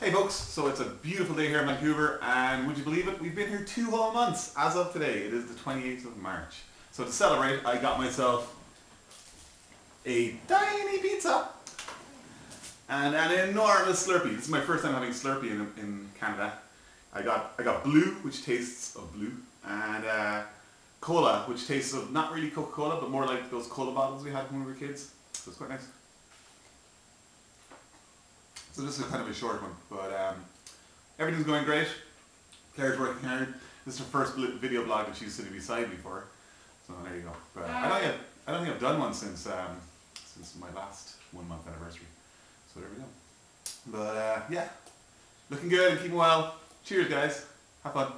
Hey folks, so it's a beautiful day here in Vancouver and would you believe it, we've been here two whole months as of today. It is the 28th of March. So to celebrate I got myself a tiny pizza and an enormous Slurpee. This is my first time having Slurpee in, in Canada. I got I got blue, which tastes of blue, and uh, cola, which tastes of not really Coca-Cola, but more like those cola bottles we had when we were kids. So it's quite nice. So this is kind of a short one, but um, everything's going great. Claire's working hard. This is her first video blog that she's sitting beside me for. So there you go. But I don't I've, I don't think I've done one since um, since my last one month anniversary. So there we go. But uh, yeah, looking good and keeping well. Cheers, guys. Have fun.